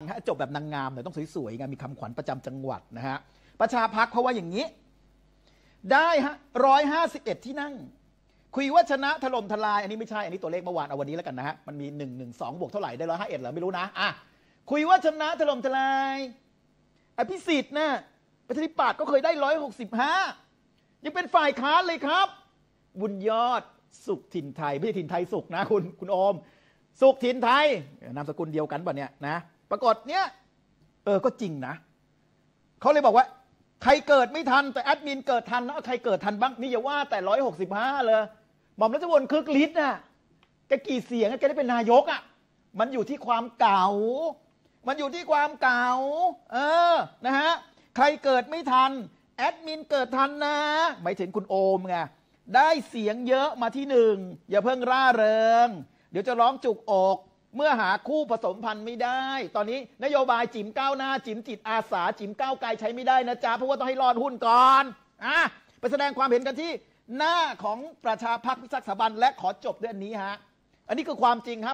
นะฮะจบแบบนางงามหน่อยต้องสวยๆไงมีคำขวัญประจำจังหวัดนะฮะประชาพักเพราะว่าอย่างนี้ ได้ฮะร้อยห้าสิบเอ็ดที่นั่ง คุยว่าชนะถล่มทลาย อันนี้ไม่ใช่ อันนี้ตัวเลขเมื่อวานเอาวันนี้แล้วกันนะฮะมันมีหนึ่งหนึ่งสองบวกเท่าไหร่ได้ร้อยห้าเอ็ดเหรอไม่รู้นะอะคุยว่าชนะถล่มทลายอภิสิทธิ์นะประชาธิปัตย์ก็เคยได้ร้อยหกสิบห้ายังเป็นฝ่ายค้านเลยครับ บุญยอดสุขถิ่นไทยไม่ใช่ถิ่นไทยสุขนะ คุณคุณโอม สุขถิ่นไทยนามสกุลเดียวกันป่ะเนี่ยนะ ปรากฏเนี้ยเออก็จริงนะเขาเลยบอกว่า ใครเกิดไม่ทัน แต่แอดมินเกิดทันแล้วใครเกิดทันบ้างนี่อย่าว่าแต่ร้อยหกสิบห้าเลยหม่อมรัชวลคึกฤทธิ์น่ะแกกี่เสียงแกได้เป็นนายกอะมันอยู่ที่ความเก่า มันอยู่ที่ความเก่า เออ นะฮะ ใครเกิดไม่ทัน แอดมินเกิดทันนะ หมายถึงคุณโอมไง ได้เสียงเยอะมาที่หนึ่ง อย่าเพิ่งร่าเริง เดี๋ยวจะร้องจุกอก เมื่อหาคู่ผสมพันธุ์ไม่ได้ ตอนนี้นโยบายจิ๋มก้าวหน้า จิ๋มจิตอาสา จิ๋มก้าวไกลใช้ไม่ได้นะจ๊ะเพราะว่าต้องให้รอดหุ้นก่อนอะไปแสดงความเห็นกันที่หน้าของประชาพักพิทักษ์สถาบันและขอจบด้วยอันนี้ฮะ อันนี้คือความจริงครับ